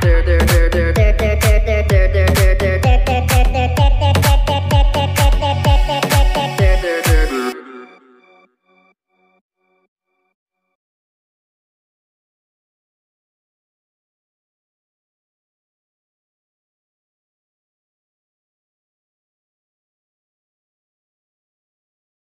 there, there.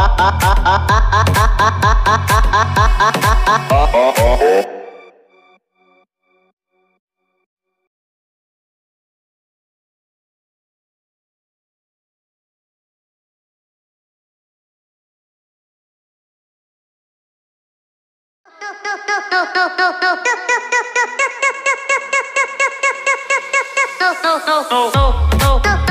ah, ah, ah. Oh, oh, oh, oh.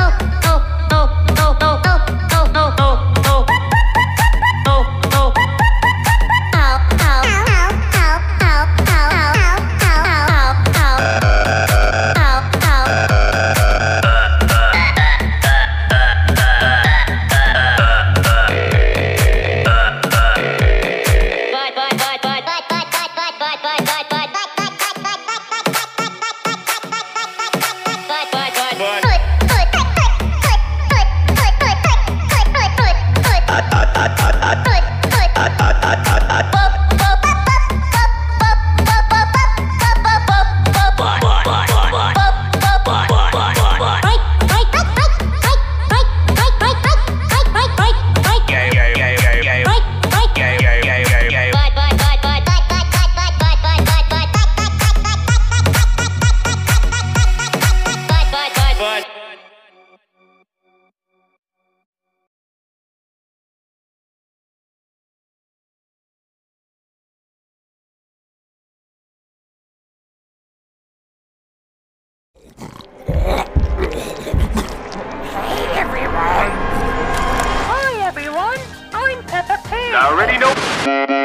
Bye.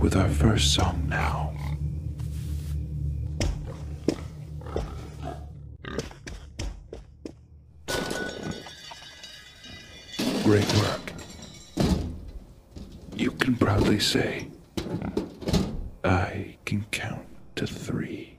with our first song now. Great work. You can proudly say, I can count to three.